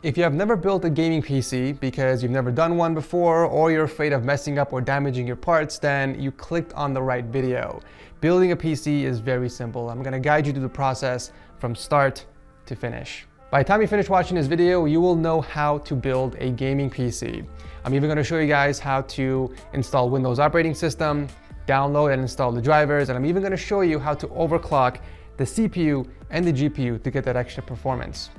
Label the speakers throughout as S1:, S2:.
S1: If you have never built a gaming PC because you've never done one before or you're afraid of messing up or damaging your parts, then you clicked on the right video. Building a PC is very simple. I'm gonna guide you through the process from start to finish. By the time you finish watching this video, you will know how to build a gaming PC. I'm even gonna show you guys how to install Windows operating system, download and install the drivers, and I'm even gonna show you how to overclock the CPU and the GPU to get that extra performance.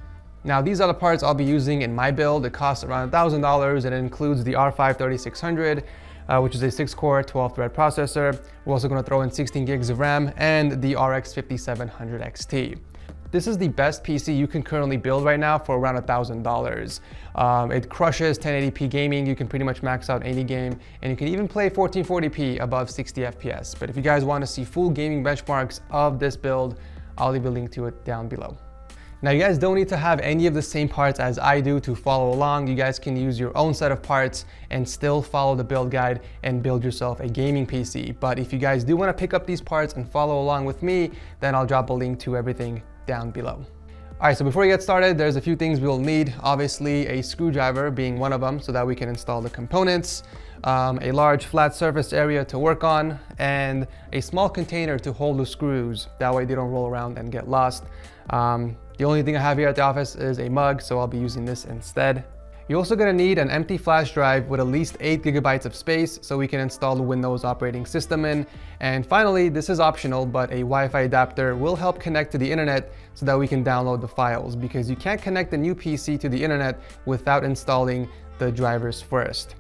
S1: Now these are the parts I'll be using in my build. It costs around $1,000 and it includes the R5 3600, uh, which is a 6 core, 12 thread processor. We're also gonna throw in 16 gigs of RAM and the RX 5700 XT. This is the best PC you can currently build right now for around $1,000. Um, it crushes 1080p gaming, you can pretty much max out any game, and you can even play 1440p above 60 FPS. But if you guys wanna see full gaming benchmarks of this build, I'll leave a link to it down below. Now you guys don't need to have any of the same parts as I do to follow along. You guys can use your own set of parts and still follow the build guide and build yourself a gaming PC. But if you guys do wanna pick up these parts and follow along with me, then I'll drop a link to everything down below. All right, so before we get started, there's a few things we'll need. Obviously, a screwdriver being one of them so that we can install the components, um, a large flat surface area to work on, and a small container to hold the screws. That way they don't roll around and get lost. Um, the only thing I have here at the office is a mug, so I'll be using this instead. You're also gonna need an empty flash drive with at least 8 gigabytes of space so we can install the Windows operating system in. And finally, this is optional, but a Wi-Fi adapter will help connect to the internet so that we can download the files because you can't connect a new PC to the internet without installing the drivers first.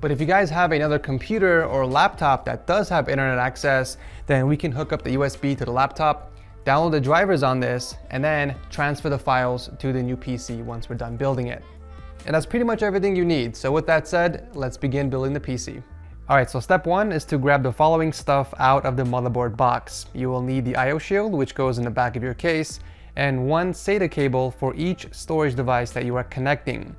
S1: But if you guys have another computer or laptop that does have internet access, then we can hook up the USB to the laptop download the drivers on this, and then transfer the files to the new PC once we're done building it. And that's pretty much everything you need. So with that said, let's begin building the PC. All right, so step one is to grab the following stuff out of the motherboard box. You will need the IO shield, which goes in the back of your case, and one SATA cable for each storage device that you are connecting.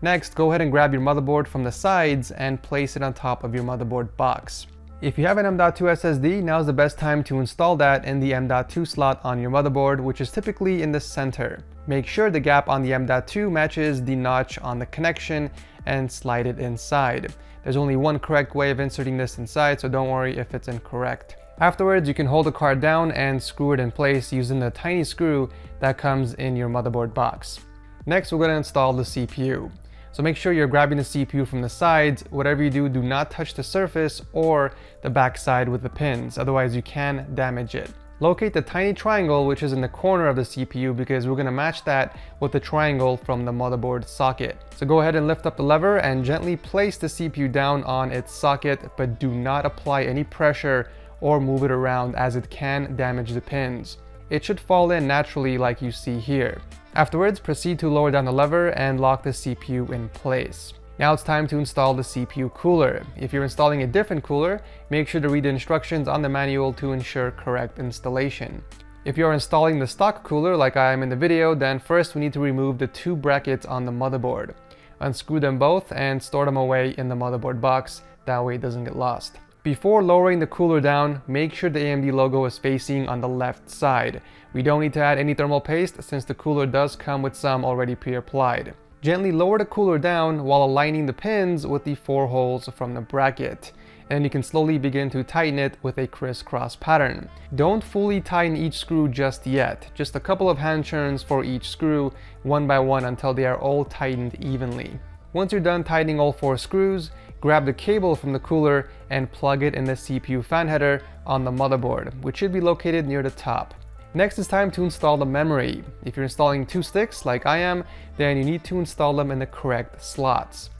S1: Next, go ahead and grab your motherboard from the sides and place it on top of your motherboard box. If you have an M.2 SSD, now is the best time to install that in the M.2 slot on your motherboard, which is typically in the center. Make sure the gap on the M.2 matches the notch on the connection and slide it inside. There's only one correct way of inserting this inside, so don't worry if it's incorrect. Afterwards, you can hold the card down and screw it in place using the tiny screw that comes in your motherboard box. Next, we're going to install the CPU. So make sure you're grabbing the CPU from the sides. Whatever you do, do not touch the surface or the backside with the pins, otherwise you can damage it. Locate the tiny triangle which is in the corner of the CPU because we're going to match that with the triangle from the motherboard socket. So go ahead and lift up the lever and gently place the CPU down on its socket but do not apply any pressure or move it around as it can damage the pins. It should fall in naturally like you see here. Afterwards, proceed to lower down the lever and lock the CPU in place. Now it's time to install the CPU cooler. If you're installing a different cooler, make sure to read the instructions on the manual to ensure correct installation. If you're installing the stock cooler like I am in the video, then first we need to remove the two brackets on the motherboard. Unscrew them both and store them away in the motherboard box, that way it doesn't get lost. Before lowering the cooler down, make sure the AMD logo is facing on the left side. We don't need to add any thermal paste since the cooler does come with some already pre-applied. Gently lower the cooler down while aligning the pins with the four holes from the bracket. And you can slowly begin to tighten it with a crisscross pattern. Don't fully tighten each screw just yet. Just a couple of hand turns for each screw, one by one until they are all tightened evenly. Once you're done tightening all four screws, grab the cable from the cooler and plug it in the CPU fan header on the motherboard, which should be located near the top. Next it's time to install the memory. If you're installing two sticks like I am, then you need to install them in the correct slots.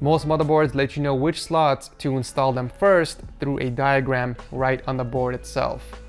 S1: Most motherboards let you know which slots to install them first through a diagram right on the board itself.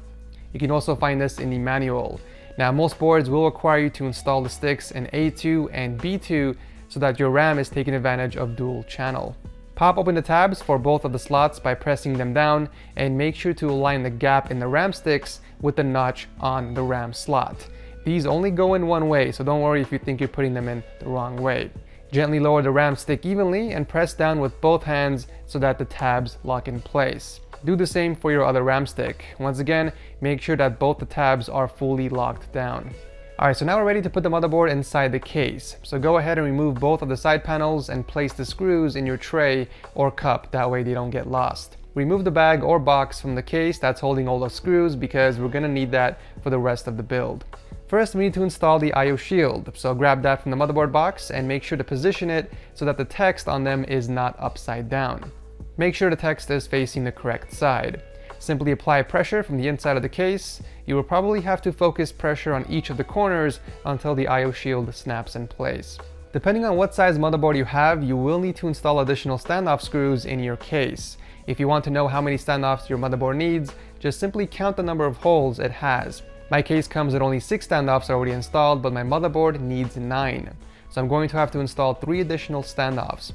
S1: You can also find this in the manual. Now most boards will require you to install the sticks in A2 and B2 so that your RAM is taking advantage of dual channel. Pop open the tabs for both of the slots by pressing them down and make sure to align the gap in the RAM sticks with the notch on the RAM slot. These only go in one way, so don't worry if you think you're putting them in the wrong way. Gently lower the RAM stick evenly and press down with both hands so that the tabs lock in place. Do the same for your other RAM stick. Once again, make sure that both the tabs are fully locked down. Alright, so now we're ready to put the motherboard inside the case. So go ahead and remove both of the side panels and place the screws in your tray or cup, that way they don't get lost. Remove the bag or box from the case that's holding all the screws because we're gonna need that for the rest of the build. First, we need to install the IO shield. So grab that from the motherboard box and make sure to position it so that the text on them is not upside down. Make sure the text is facing the correct side. Simply apply pressure from the inside of the case. You will probably have to focus pressure on each of the corners until the IO shield snaps in place. Depending on what size motherboard you have, you will need to install additional standoff screws in your case. If you want to know how many standoffs your motherboard needs, just simply count the number of holes it has. My case comes with only 6 standoffs already installed, but my motherboard needs 9. So I'm going to have to install 3 additional standoffs.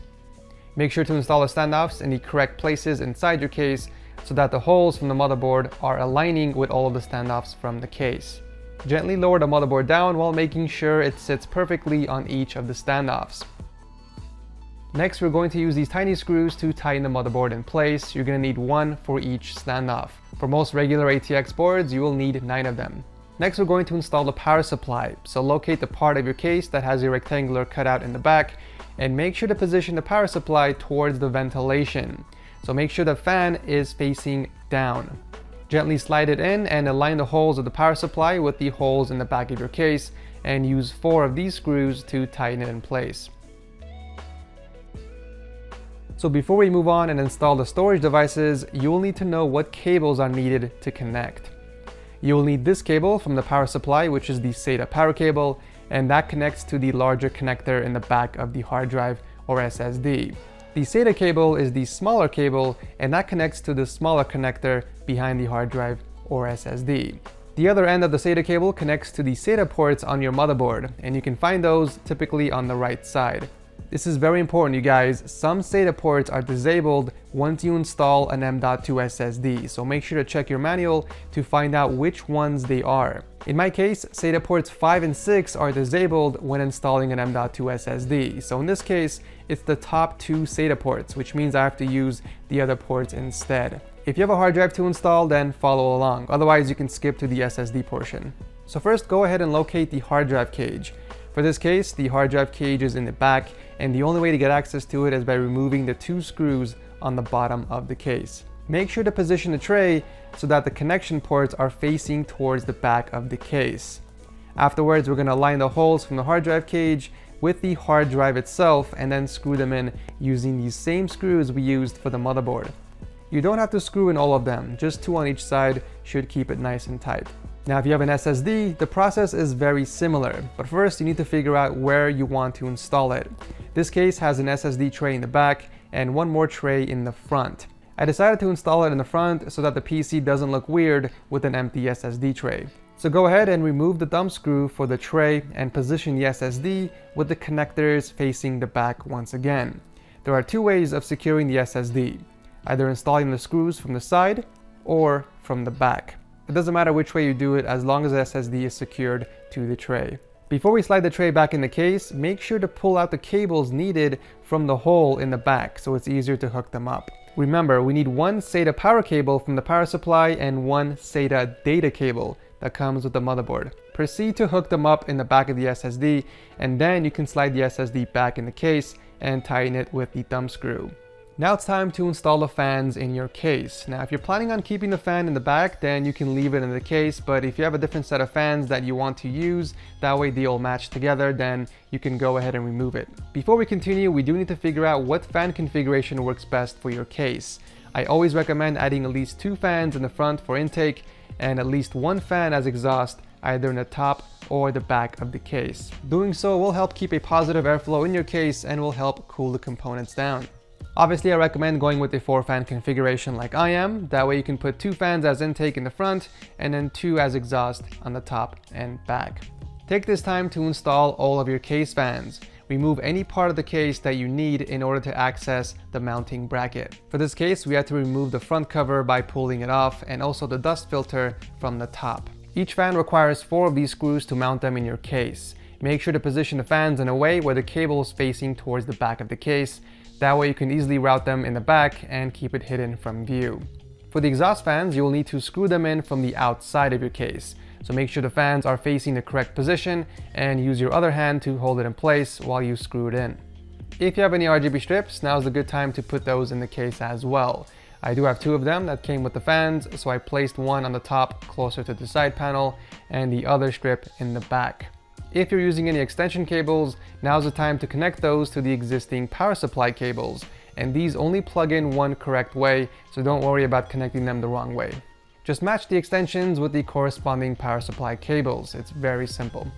S1: Make sure to install the standoffs in the correct places inside your case so that the holes from the motherboard are aligning with all of the standoffs from the case. Gently lower the motherboard down while making sure it sits perfectly on each of the standoffs. Next, we're going to use these tiny screws to tighten the motherboard in place. You're going to need one for each standoff. For most regular ATX boards, you will need nine of them. Next, we're going to install the power supply. So locate the part of your case that has a rectangular cutout in the back and make sure to position the power supply towards the ventilation. So make sure the fan is facing down. Gently slide it in and align the holes of the power supply with the holes in the back of your case and use four of these screws to tighten it in place. So before we move on and install the storage devices, you will need to know what cables are needed to connect. You will need this cable from the power supply, which is the SATA power cable, and that connects to the larger connector in the back of the hard drive or SSD. The SATA cable is the smaller cable and that connects to the smaller connector behind the hard drive or SSD. The other end of the SATA cable connects to the SATA ports on your motherboard and you can find those typically on the right side. This is very important you guys, some SATA ports are disabled once you install an M.2 SSD, so make sure to check your manual to find out which ones they are. In my case, SATA ports 5 and 6 are disabled when installing an M.2 SSD, so in this case, it's the top two SATA ports, which means I have to use the other ports instead. If you have a hard drive to install, then follow along, otherwise you can skip to the SSD portion. So first, go ahead and locate the hard drive cage. For this case, the hard drive cage is in the back and the only way to get access to it is by removing the two screws on the bottom of the case. Make sure to position the tray so that the connection ports are facing towards the back of the case. Afterwards, we're going to align the holes from the hard drive cage with the hard drive itself and then screw them in using these same screws we used for the motherboard. You don't have to screw in all of them, just two on each side should keep it nice and tight. Now if you have an SSD, the process is very similar, but first you need to figure out where you want to install it. This case has an SSD tray in the back and one more tray in the front. I decided to install it in the front so that the PC doesn't look weird with an empty SSD tray. So go ahead and remove the thumb screw for the tray and position the SSD with the connectors facing the back once again. There are two ways of securing the SSD, either installing the screws from the side or from the back. It doesn't matter which way you do it as long as the SSD is secured to the tray. Before we slide the tray back in the case, make sure to pull out the cables needed from the hole in the back so it's easier to hook them up. Remember, we need one SATA power cable from the power supply and one SATA data cable that comes with the motherboard. Proceed to hook them up in the back of the SSD and then you can slide the SSD back in the case and tighten it with the thumb screw. Now it's time to install the fans in your case. Now if you're planning on keeping the fan in the back, then you can leave it in the case, but if you have a different set of fans that you want to use, that way they all match together, then you can go ahead and remove it. Before we continue, we do need to figure out what fan configuration works best for your case. I always recommend adding at least two fans in the front for intake and at least one fan as exhaust either in the top or the back of the case. Doing so will help keep a positive airflow in your case and will help cool the components down. Obviously, I recommend going with a four fan configuration like I am. That way you can put two fans as intake in the front and then two as exhaust on the top and back. Take this time to install all of your case fans. Remove any part of the case that you need in order to access the mounting bracket. For this case, we had to remove the front cover by pulling it off and also the dust filter from the top. Each fan requires four of these screws to mount them in your case. Make sure to position the fans in a way where the cable is facing towards the back of the case that way you can easily route them in the back and keep it hidden from view. For the exhaust fans, you will need to screw them in from the outside of your case. So make sure the fans are facing the correct position and use your other hand to hold it in place while you screw it in. If you have any RGB strips, now is a good time to put those in the case as well. I do have two of them that came with the fans, so I placed one on the top closer to the side panel and the other strip in the back. If you're using any extension cables, now's the time to connect those to the existing power supply cables. And these only plug in one correct way, so don't worry about connecting them the wrong way. Just match the extensions with the corresponding power supply cables. It's very simple.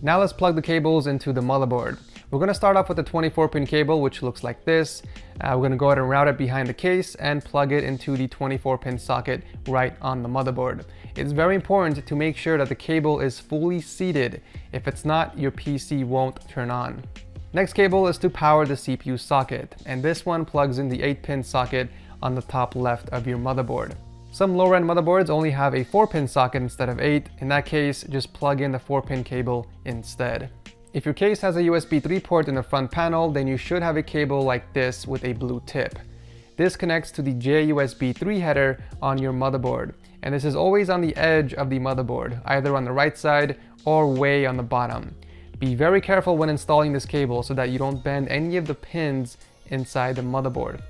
S1: Now let's plug the cables into the motherboard. We're gonna start off with the 24 pin cable, which looks like this. Uh, we're gonna go ahead and route it behind the case and plug it into the 24 pin socket right on the motherboard. It's very important to make sure that the cable is fully seated. If it's not, your PC won't turn on. Next cable is to power the CPU socket, and this one plugs in the 8 pin socket on the top left of your motherboard. Some lower end motherboards only have a 4 pin socket instead of 8. In that case, just plug in the 4 pin cable instead. If your case has a USB 3 port in the front panel, then you should have a cable like this with a blue tip. This connects to the JUSB 3 header on your motherboard, and this is always on the edge of the motherboard, either on the right side or way on the bottom. Be very careful when installing this cable so that you don't bend any of the pins inside the motherboard.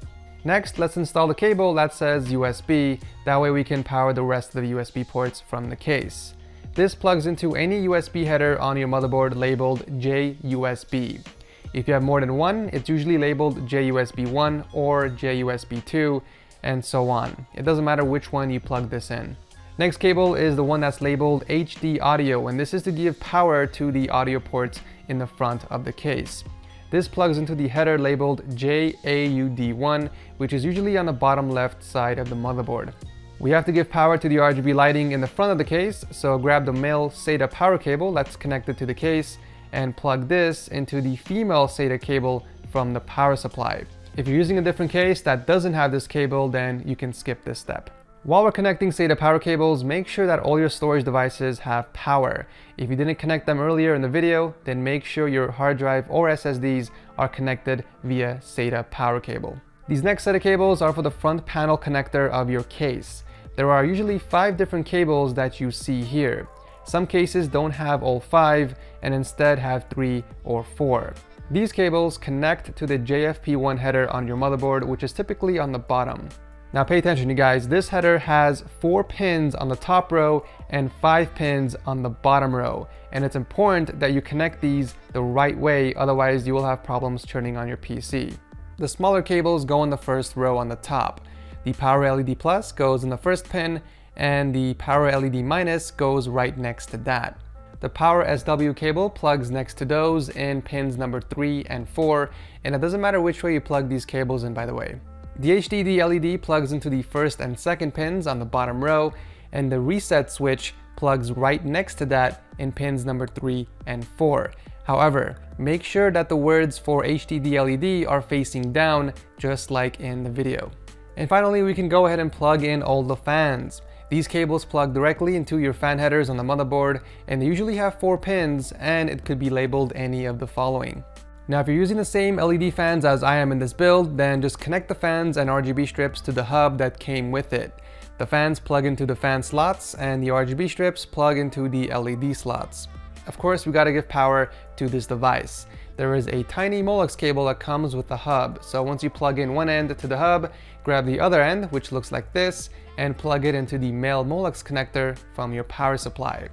S1: Next, let's install the cable that says USB, that way we can power the rest of the USB ports from the case. This plugs into any USB header on your motherboard labeled JUSB. If you have more than one, it's usually labeled JUSB 1 or JUSB 2 and so on. It doesn't matter which one you plug this in. Next cable is the one that's labeled HD audio and this is to give power to the audio ports in the front of the case. This plugs into the header labeled JAUD1 which is usually on the bottom left side of the motherboard. We have to give power to the RGB lighting in the front of the case, so grab the male SATA power cable that's connected to the case and plug this into the female SATA cable from the power supply. If you're using a different case that doesn't have this cable, then you can skip this step. While we're connecting SATA power cables, make sure that all your storage devices have power. If you didn't connect them earlier in the video, then make sure your hard drive or SSDs are connected via SATA power cable. These next set of cables are for the front panel connector of your case. There are usually five different cables that you see here. Some cases don't have all five and instead have three or four. These cables connect to the JFP1 header on your motherboard, which is typically on the bottom. Now pay attention you guys, this header has four pins on the top row and five pins on the bottom row. And it's important that you connect these the right way, otherwise you will have problems turning on your PC. The smaller cables go in the first row on the top. The power LED plus goes in the first pin and the power LED minus goes right next to that. The power SW cable plugs next to those in pins number 3 and 4 and it doesn't matter which way you plug these cables in by the way. The HDD LED plugs into the first and second pins on the bottom row and the reset switch plugs right next to that in pins number 3 and 4. However, make sure that the words for HDD LED are facing down just like in the video. And finally, we can go ahead and plug in all the fans. These cables plug directly into your fan headers on the motherboard and they usually have four pins and it could be labeled any of the following. Now if you're using the same LED fans as I am in this build, then just connect the fans and RGB strips to the hub that came with it. The fans plug into the fan slots and the RGB strips plug into the LED slots. Of course, we gotta give power to this device. There is a tiny Molex cable that comes with the hub. So once you plug in one end to the hub, grab the other end, which looks like this, and plug it into the male Molex connector from your power supply.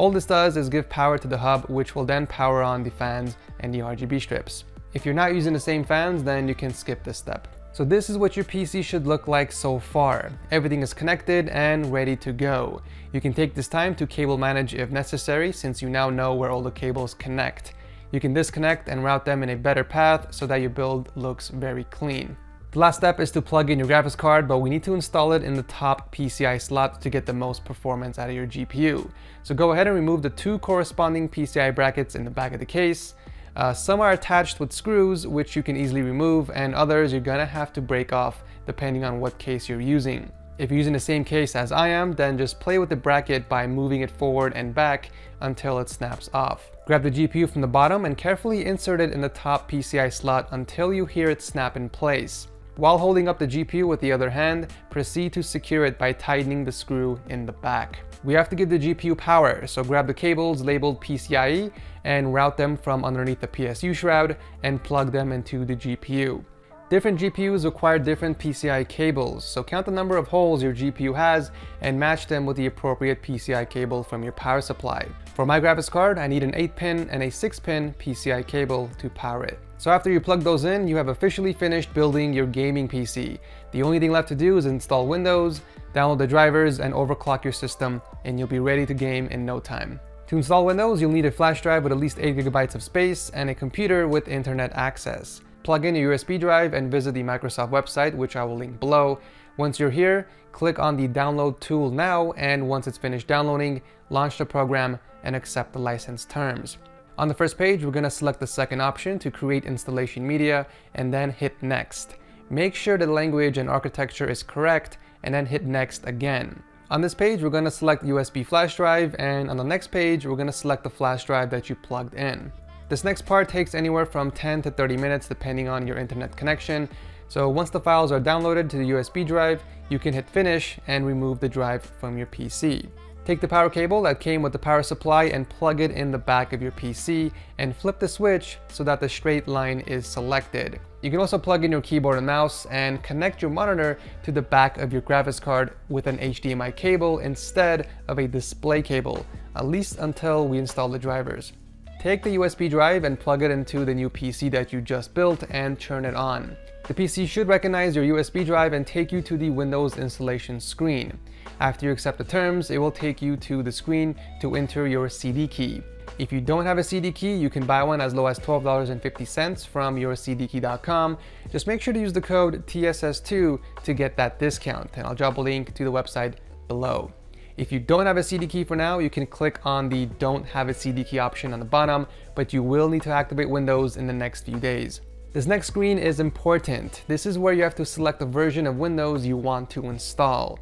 S1: All this does is give power to the hub, which will then power on the fans and the RGB strips. If you're not using the same fans, then you can skip this step. So this is what your PC should look like so far. Everything is connected and ready to go. You can take this time to cable manage if necessary since you now know where all the cables connect. You can disconnect and route them in a better path so that your build looks very clean. The last step is to plug in your graphics card, but we need to install it in the top PCI slot to get the most performance out of your GPU. So go ahead and remove the two corresponding PCI brackets in the back of the case. Uh, some are attached with screws, which you can easily remove, and others you're gonna have to break off depending on what case you're using. If you're using the same case as I am, then just play with the bracket by moving it forward and back until it snaps off. Grab the GPU from the bottom and carefully insert it in the top PCI slot until you hear it snap in place. While holding up the GPU with the other hand, proceed to secure it by tightening the screw in the back. We have to give the GPU power, so grab the cables labeled PCIe and route them from underneath the PSU shroud and plug them into the GPU. Different GPUs require different PCI cables, so count the number of holes your GPU has and match them with the appropriate PCI cable from your power supply. For my graphics card, I need an 8-pin and a 6-pin PCI cable to power it. So after you plug those in, you have officially finished building your gaming PC. The only thing left to do is install Windows, download the drivers, and overclock your system, and you'll be ready to game in no time. To install Windows, you'll need a flash drive with at least 8 gigabytes of space and a computer with internet access. Plug in a USB drive and visit the Microsoft website, which I will link below. Once you're here, click on the download tool now, and once it's finished downloading, launch the program and accept the license terms. On the first page, we're gonna select the second option to create installation media and then hit next. Make sure the language and architecture is correct and then hit next again. On this page, we're gonna select USB flash drive and on the next page, we're gonna select the flash drive that you plugged in. This next part takes anywhere from 10 to 30 minutes depending on your internet connection. So once the files are downloaded to the USB drive, you can hit finish and remove the drive from your PC. Take the power cable that came with the power supply and plug it in the back of your PC and flip the switch so that the straight line is selected. You can also plug in your keyboard and mouse and connect your monitor to the back of your graphics card with an HDMI cable instead of a display cable, at least until we install the drivers. Take the USB drive and plug it into the new PC that you just built and turn it on. The PC should recognize your USB drive and take you to the Windows installation screen. After you accept the terms, it will take you to the screen to enter your CD key. If you don't have a CD key, you can buy one as low as $12.50 from yourcdkey.com. Just make sure to use the code TSS2 to get that discount, and I'll drop a link to the website below. If you don't have a CD key for now, you can click on the don't have a CD key option on the bottom, but you will need to activate Windows in the next few days. This next screen is important. This is where you have to select the version of Windows you want to install.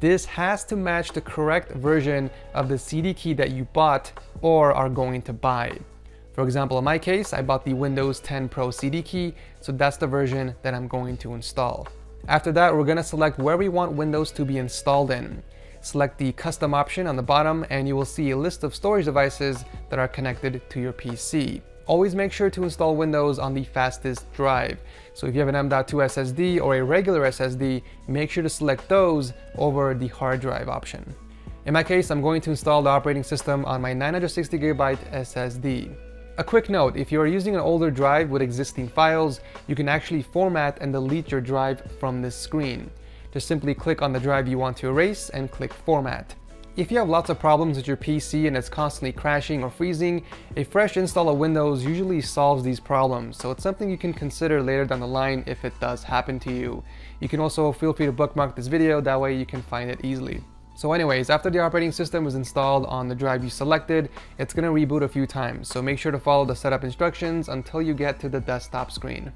S1: This has to match the correct version of the CD key that you bought or are going to buy. For example, in my case, I bought the Windows 10 Pro CD key, so that's the version that I'm going to install. After that, we're gonna select where we want Windows to be installed in. Select the custom option on the bottom and you will see a list of storage devices that are connected to your PC. Always make sure to install Windows on the fastest drive. So if you have an M.2 SSD or a regular SSD, make sure to select those over the hard drive option. In my case, I'm going to install the operating system on my 960GB SSD. A quick note, if you are using an older drive with existing files, you can actually format and delete your drive from this screen. Just simply click on the drive you want to erase and click Format. If you have lots of problems with your PC and it's constantly crashing or freezing, a fresh install of Windows usually solves these problems, so it's something you can consider later down the line if it does happen to you. You can also feel free to bookmark this video, that way you can find it easily. So anyways, after the operating system is installed on the drive you selected, it's going to reboot a few times, so make sure to follow the setup instructions until you get to the desktop screen.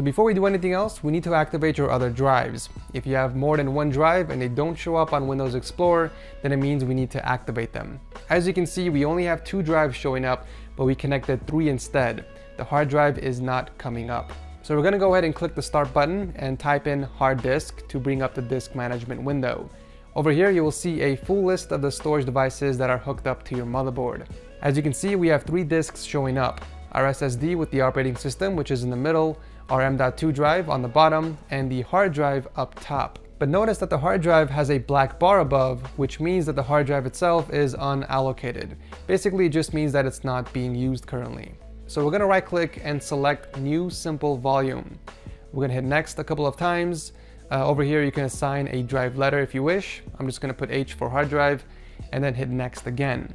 S1: So before we do anything else, we need to activate your other drives. If you have more than one drive and they don't show up on Windows Explorer, then it means we need to activate them. As you can see, we only have two drives showing up, but we connected three instead. The hard drive is not coming up. So we're gonna go ahead and click the start button and type in hard disk to bring up the disk management window. Over here, you will see a full list of the storage devices that are hooked up to your motherboard. As you can see, we have three disks showing up. Our SSD with the operating system, which is in the middle, our M.2 drive on the bottom, and the hard drive up top. But notice that the hard drive has a black bar above, which means that the hard drive itself is unallocated. Basically, it just means that it's not being used currently. So we're gonna right click and select new simple volume. We're gonna hit next a couple of times. Uh, over here, you can assign a drive letter if you wish. I'm just gonna put H for hard drive and then hit next again.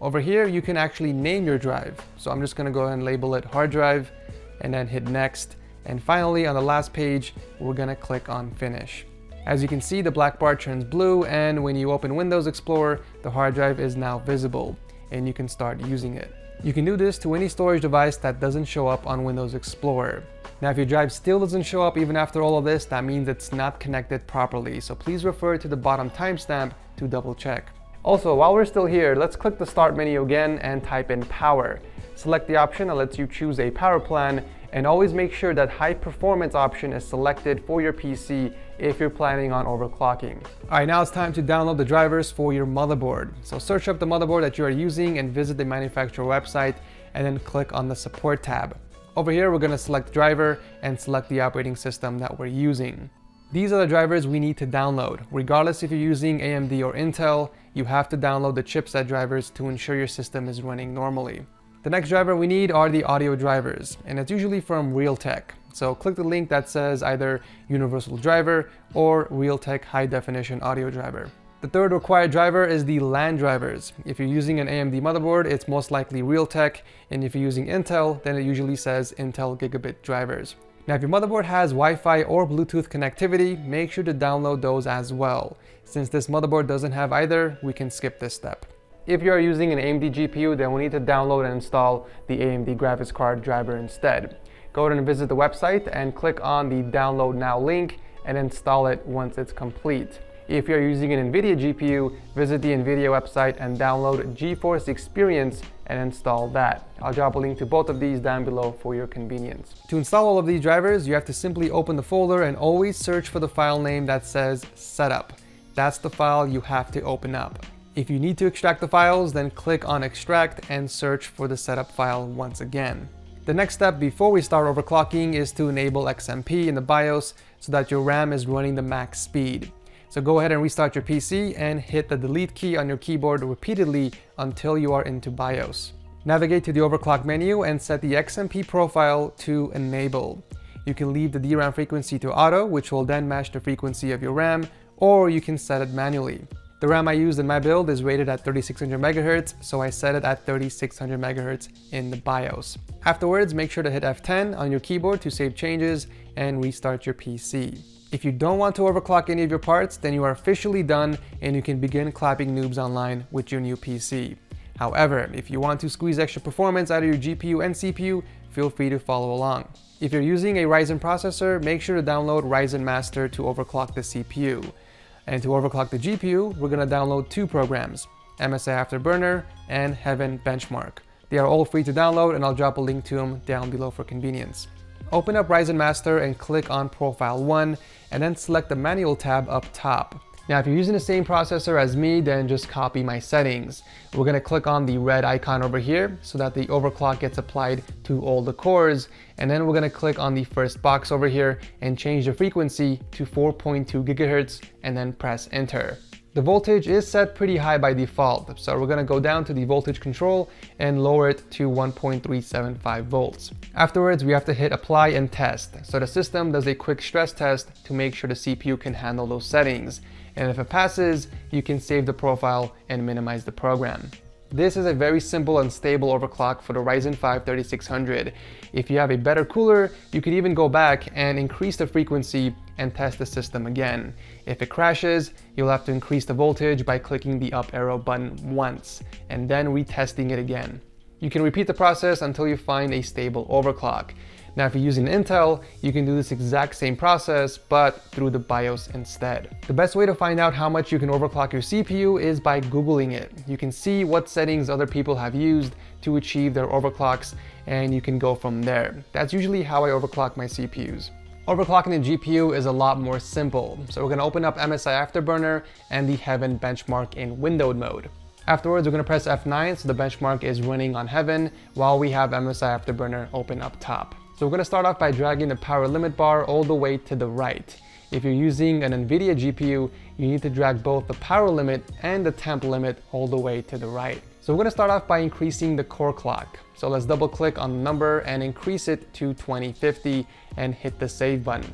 S1: Over here, you can actually name your drive. So I'm just gonna go ahead and label it hard drive and then hit next and finally, on the last page, we're gonna click on Finish. As you can see, the black bar turns blue, and when you open Windows Explorer, the hard drive is now visible, and you can start using it. You can do this to any storage device that doesn't show up on Windows Explorer. Now, if your drive still doesn't show up even after all of this, that means it's not connected properly, so please refer to the bottom timestamp to double check. Also, while we're still here, let's click the Start menu again and type in Power. Select the option that lets you choose a power plan And always make sure that high performance option is selected for your PC if you're planning on overclocking. All right, now it's time to download the drivers for your motherboard. So search up the motherboard that you are using and visit the manufacturer website and then click on the support tab. Over here, we're gonna select driver and select the operating system that we're using. These are the drivers we need to download. Regardless if you're using AMD or Intel, you have to download the chipset drivers to ensure your system is running normally. The next driver we need are the audio drivers, and it's usually from Realtek. So click the link that says either Universal Driver or Realtek High Definition Audio Driver. The third required driver is the LAN drivers. If you're using an AMD motherboard, it's most likely Realtek, and if you're using Intel, then it usually says Intel Gigabit drivers. Now if your motherboard has Wi-Fi or Bluetooth connectivity, make sure to download those as well. Since this motherboard doesn't have either, we can skip this step. If you are using an AMD GPU, then we need to download and install the AMD graphics card driver instead. Go ahead and visit the website and click on the download now link and install it once it's complete. If you're using an NVIDIA GPU, visit the NVIDIA website and download GeForce Experience and install that. I'll drop a link to both of these down below for your convenience. To install all of these drivers, you have to simply open the folder and always search for the file name that says setup. That's the file you have to open up. If you need to extract the files, then click on extract and search for the setup file once again. The next step before we start overclocking is to enable XMP in the BIOS so that your RAM is running the max speed. So go ahead and restart your PC and hit the delete key on your keyboard repeatedly until you are into BIOS. Navigate to the overclock menu and set the XMP profile to enable. You can leave the DRAM frequency to auto, which will then match the frequency of your RAM, or you can set it manually. The RAM I used in my build is rated at 3600 MHz, so I set it at 3600 MHz in the BIOS. Afterwards, make sure to hit F10 on your keyboard to save changes and restart your PC. If you don't want to overclock any of your parts, then you are officially done and you can begin clapping noobs online with your new PC. However, if you want to squeeze extra performance out of your GPU and CPU, feel free to follow along. If you're using a Ryzen processor, make sure to download Ryzen Master to overclock the CPU. And to overclock the GPU, we're gonna download two programs, MSI Afterburner and Heaven Benchmark. They are all free to download and I'll drop a link to them down below for convenience. Open up Ryzen Master and click on Profile 1 and then select the Manual tab up top. Now if you're using the same processor as me, then just copy my settings. We're gonna click on the red icon over here so that the overclock gets applied to all the cores. And then we're gonna click on the first box over here and change the frequency to 4.2 gigahertz and then press enter. The voltage is set pretty high by default, so we're gonna go down to the voltage control and lower it to 1.375 volts. Afterwards, we have to hit apply and test. So the system does a quick stress test to make sure the CPU can handle those settings. And if it passes, you can save the profile and minimize the program. This is a very simple and stable overclock for the Ryzen 5 3600. If you have a better cooler, you could even go back and increase the frequency and test the system again. If it crashes, you'll have to increase the voltage by clicking the up arrow button once and then retesting it again. You can repeat the process until you find a stable overclock. Now, if you're using Intel, you can do this exact same process, but through the BIOS instead. The best way to find out how much you can overclock your CPU is by Googling it. You can see what settings other people have used to achieve their overclocks, and you can go from there. That's usually how I overclock my CPUs. Overclocking the GPU is a lot more simple. So we're gonna open up MSI Afterburner and the Heaven benchmark in windowed mode. Afterwards, we're gonna press F9 so the benchmark is running on Heaven while we have MSI Afterburner open up top. So we're gonna start off by dragging the power limit bar all the way to the right. If you're using an NVIDIA GPU, you need to drag both the power limit and the temp limit all the way to the right. So we're gonna start off by increasing the core clock. So let's double click on the number and increase it to 2050 and hit the save button.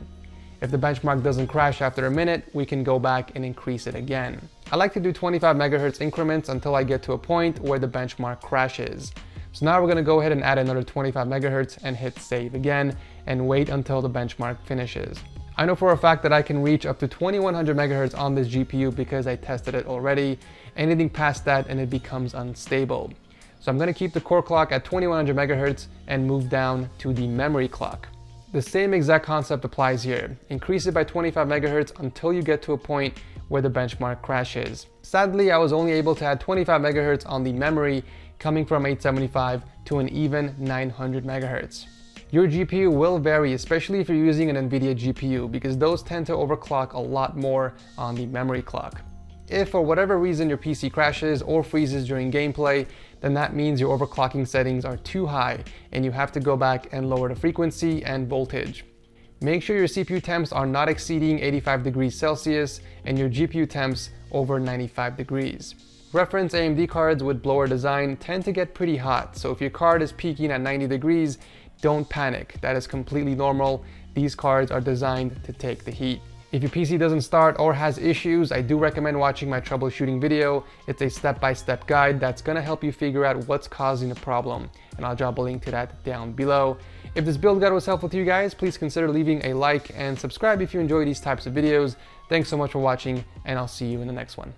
S1: If the benchmark doesn't crash after a minute, we can go back and increase it again. I like to do 25 megahertz increments until I get to a point where the benchmark crashes. So now we're gonna go ahead and add another 25 megahertz and hit save again and wait until the benchmark finishes. I know for a fact that I can reach up to 2100 megahertz on this GPU because I tested it already. Anything past that and it becomes unstable. So I'm gonna keep the core clock at 2100 megahertz and move down to the memory clock. The same exact concept applies here. Increase it by 25 megahertz until you get to a point where the benchmark crashes. Sadly, I was only able to add 25 megahertz on the memory coming from 875 to an even 900 megahertz. Your GPU will vary, especially if you're using an NVIDIA GPU, because those tend to overclock a lot more on the memory clock. If for whatever reason your PC crashes or freezes during gameplay, then that means your overclocking settings are too high and you have to go back and lower the frequency and voltage. Make sure your CPU temps are not exceeding 85 degrees Celsius and your GPU temps over 95 degrees. Reference AMD cards with blower design tend to get pretty hot, so if your card is peaking at 90 degrees, don't panic. That is completely normal. These cards are designed to take the heat. If your PC doesn't start or has issues, I do recommend watching my troubleshooting video. It's a step-by-step -step guide that's gonna help you figure out what's causing the problem, and I'll drop a link to that down below. If this build guide was helpful to you guys, please consider leaving a like and subscribe if you enjoy these types of videos. Thanks so much for watching, and I'll see you in the next one.